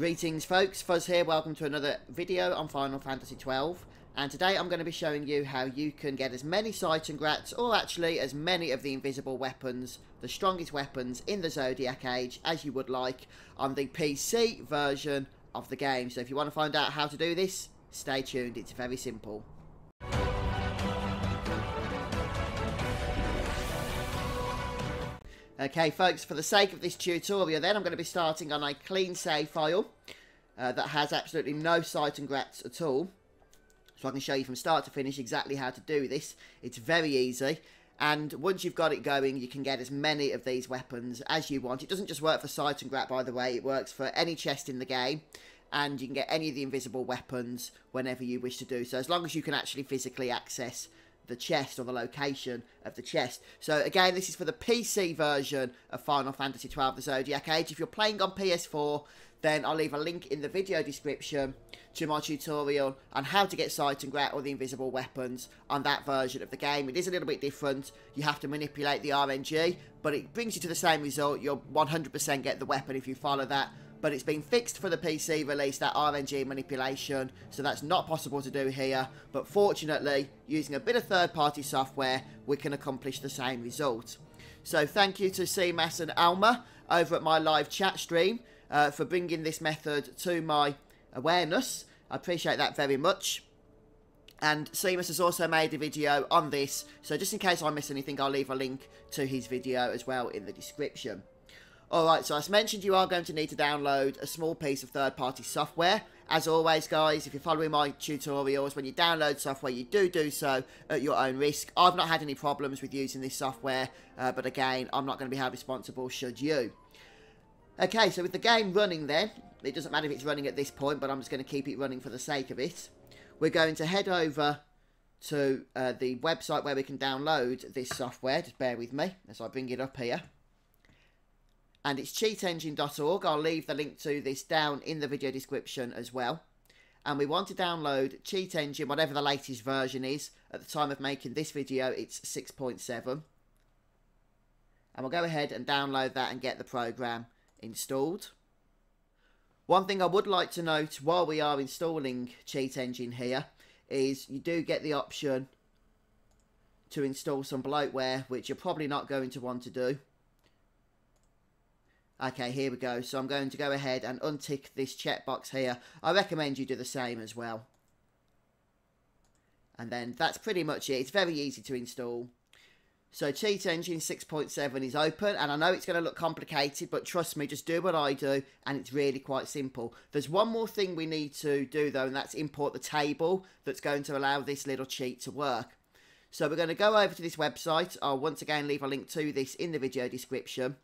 Greetings folks, Fuzz here, welcome to another video on Final Fantasy XII and today I'm going to be showing you how you can get as many Seitengrats or actually as many of the invisible weapons, the strongest weapons in the Zodiac Age as you would like on the PC version of the game. So if you want to find out how to do this, stay tuned, it's very simple. Okay folks, for the sake of this tutorial then, I'm going to be starting on a clean save file uh, that has absolutely no Seitengrats at all. So I can show you from start to finish exactly how to do this. It's very easy. And once you've got it going, you can get as many of these weapons as you want. It doesn't just work for Seitengrat, by the way. It works for any chest in the game. And you can get any of the invisible weapons whenever you wish to do so. As long as you can actually physically access the chest or the location of the chest. So again, this is for the PC version of Final Fantasy XII The Zodiac Age. If you're playing on PS4, then I'll leave a link in the video description to my tutorial on how to get Seitengrat or the invisible weapons on that version of the game. It is a little bit different. You have to manipulate the RNG, but it brings you to the same result. You'll 100% get the weapon if you follow that but it's been fixed for the PC release, that RNG manipulation, so that's not possible to do here, but fortunately, using a bit of third-party software, we can accomplish the same result. So thank you to Simas and Alma over at my live chat stream uh, for bringing this method to my awareness. I appreciate that very much. And Simas has also made a video on this, so just in case I miss anything, I'll leave a link to his video as well in the description. Alright, so as mentioned, you are going to need to download a small piece of third-party software. As always, guys, if you're following my tutorials, when you download software, you do do so at your own risk. I've not had any problems with using this software, uh, but again, I'm not going to be held responsible should you. Okay, so with the game running then, it doesn't matter if it's running at this point, but I'm just going to keep it running for the sake of it. We're going to head over to uh, the website where we can download this software. Just bear with me as I bring it up here and it's cheatengine.org. I'll leave the link to this down in the video description as well. And we want to download Cheat Engine, whatever the latest version is. At the time of making this video, it's 6.7. And we'll go ahead and download that and get the program installed. One thing I would like to note while we are installing Cheat Engine here is you do get the option to install some bloatware, which you're probably not going to want to do. Okay, here we go. So I'm going to go ahead and untick this checkbox here. I recommend you do the same as well. And then that's pretty much it. It's very easy to install. So Cheat Engine 6.7 is open, and I know it's going to look complicated, but trust me, just do what I do, and it's really quite simple. There's one more thing we need to do, though, and that's import the table that's going to allow this little cheat to work. So we're going to go over to this website. I'll once again leave a link to this in the video description.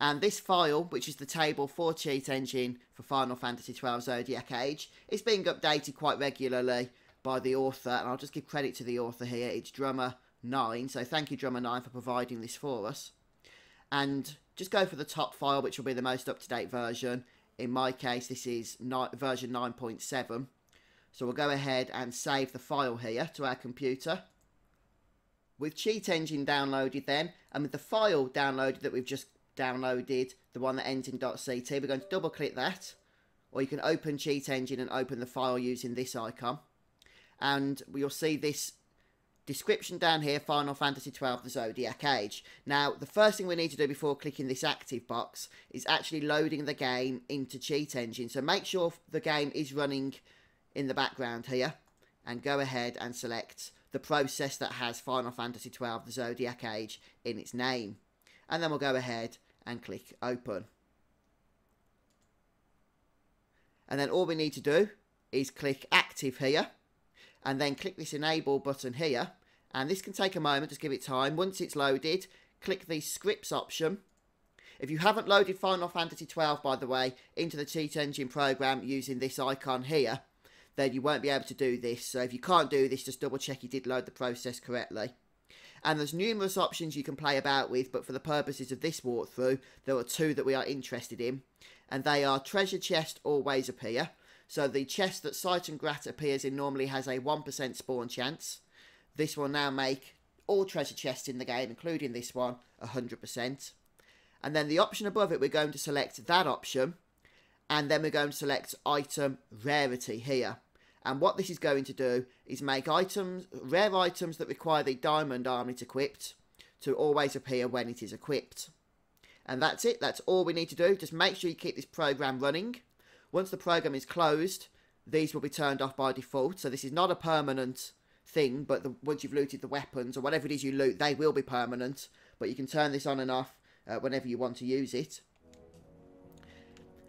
And this file, which is the table for Cheat Engine for Final Fantasy XII Zodiac Age, is being updated quite regularly by the author. And I'll just give credit to the author here. It's Drummer9. So thank you, Drummer9, for providing this for us. And just go for the top file, which will be the most up-to-date version. In my case, this is version 9.7. So we'll go ahead and save the file here to our computer. With Cheat Engine downloaded then, and with the file downloaded that we've just downloaded, the one that ends in .ct. We're going to double click that, or you can open Cheat Engine and open the file using this icon. And you'll see this description down here, Final Fantasy XII The Zodiac Age. Now, the first thing we need to do before clicking this active box is actually loading the game into Cheat Engine. So make sure the game is running in the background here, and go ahead and select the process that has Final Fantasy XII The Zodiac Age in its name. And then we'll go ahead and click open. And then all we need to do is click active here and then click this enable button here and this can take a moment, just give it time. Once it's loaded, click the scripts option. If you haven't loaded Final Fantasy XII, by the way, into the Cheat Engine program using this icon here, then you won't be able to do this. So if you can't do this, just double check you did load the process correctly and there's numerous options you can play about with, but for the purposes of this walkthrough, there are two that we are interested in, and they are Treasure Chest Always Appear. So the chest that Seitengrat appears in normally has a 1% spawn chance. This will now make all treasure chests in the game, including this one, 100%. And then the option above it, we're going to select that option. and then we're going to select item rarity here. And what this is going to do is make items, rare items that require the diamond armlet equipped to always appear when it is equipped. And that's it, that's all we need to do. Just make sure you keep this program running. Once the program is closed, these will be turned off by default. So this is not a permanent thing, but the, once you've looted the weapons or whatever it is you loot, they will be permanent. But you can turn this on and off uh, whenever you want to use it.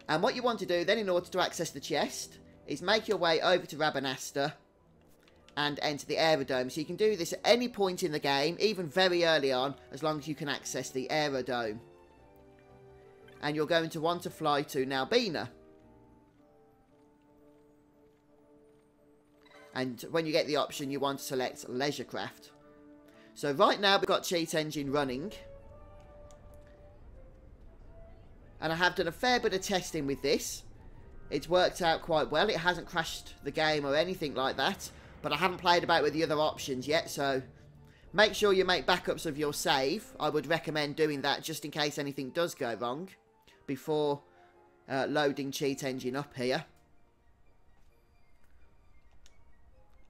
And what you want to do then in order to access the chest is make your way over to Rabanastre and enter the aerodrome. So you can do this at any point in the game, even very early on, as long as you can access the aerodrome. And you're going to want to fly to Nalbina. And when you get the option, you want to select Leisure Craft. So right now, we've got Cheat Engine running. And I have done a fair bit of testing with this. It's worked out quite well. It hasn't crashed the game or anything like that. But I haven't played about with the other options yet, so make sure you make backups of your save. I would recommend doing that just in case anything does go wrong before uh, loading Cheat Engine up here.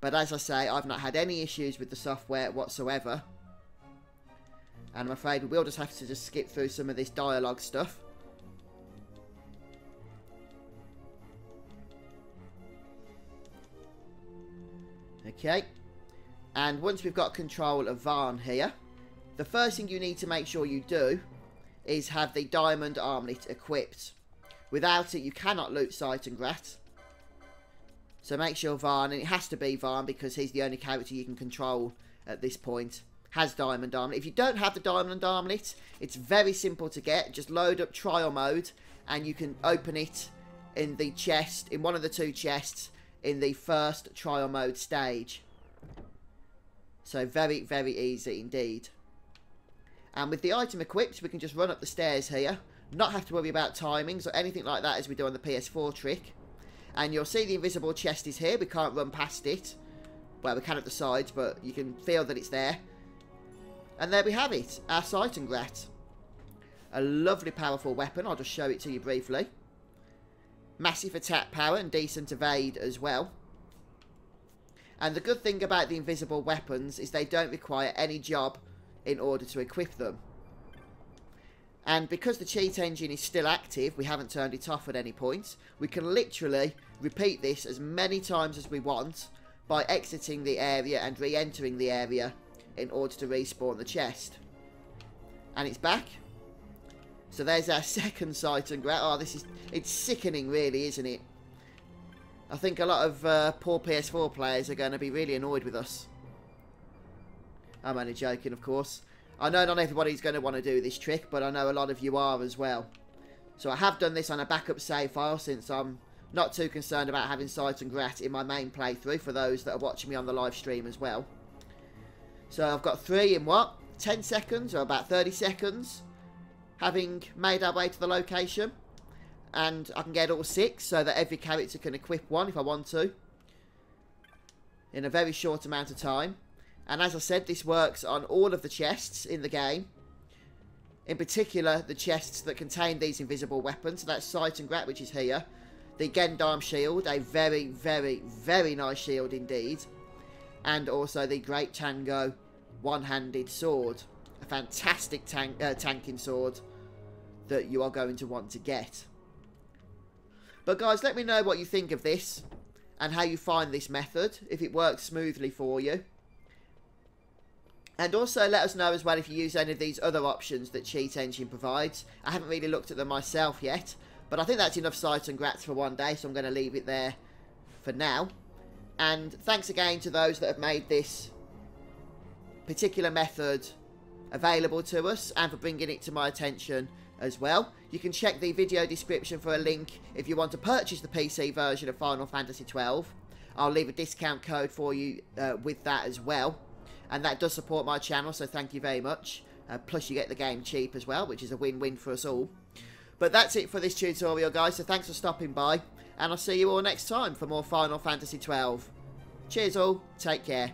But as I say, I've not had any issues with the software whatsoever. And I'm afraid we will just have to just skip through some of this dialogue stuff. Okay. And once we've got control of Vaan here, the first thing you need to make sure you do is have the diamond armlet equipped. Without it, you cannot loot Seitengrat. So make sure Vaan, and it has to be Vaan because he's the only character you can control at this point, has diamond armlet. If you don't have the diamond armlet, it's very simple to get. Just load up trial mode and you can open it in the chest, in one of the two chests, in the first trial mode stage. So very, very easy indeed. And with the item equipped, we can just run up the stairs here. Not have to worry about timings or anything like that as we do on the PS4 trick. And you'll see the invisible chest is here. We can't run past it. Well, we can at the sides, but you can feel that it's there. And there we have it, our Seitengrat. A lovely, powerful weapon. I'll just show it to you briefly. Massive attack power and decent evade as well. And the good thing about the invisible weapons is they don't require any job in order to equip them. And because the cheat engine is still active, we haven't turned it off at any point, we can literally repeat this as many times as we want by exiting the area and re-entering the area in order to respawn the chest. And it's back. So there's our second Seitengrat. Oh, this is... It's sickening, really, isn't it? I think a lot of uh, poor PS4 players are going to be really annoyed with us. I'm only joking, of course. I know not everybody's going to want to do this trick, but I know a lot of you are as well. So I have done this on a backup save file since I'm not too concerned about having Seitengrat in my main playthrough for those that are watching me on the live stream as well. So I've got three in what? 10 seconds or about 30 seconds having made our way to the location. And I can get all six so that every character can equip one if I want to. In a very short amount of time. And as I said, this works on all of the chests in the game. In particular, the chests that contain these invisible weapons. So that's Seitengrat, which is here. The Gendarme shield, a very, very, very nice shield indeed. And also the Great Trango one-handed sword. A fantastic tank, uh, tanking sword that you are going to want to get. But guys, let me know what you think of this and how you find this method, if it works smoothly for you. And also let us know as well if you use any of these other options that Cheat Engine provides. I haven't really looked at them myself yet, but I think that's enough Seitengrats for one day, so I'm going to leave it there for now. And thanks again to those that have made this particular method available to us and for bringing it to my attention as well. You can check the video description for a link if you want to purchase the PC version of Final Fantasy XII. I'll leave a discount code for you uh, with that as well. And that does support my channel, so thank you very much. Uh, plus you get the game cheap as well, which is a win-win for us all. But that's it for this tutorial, guys, so thanks for stopping by. And I'll see you all next time for more Final Fantasy XII. Cheers all, take care.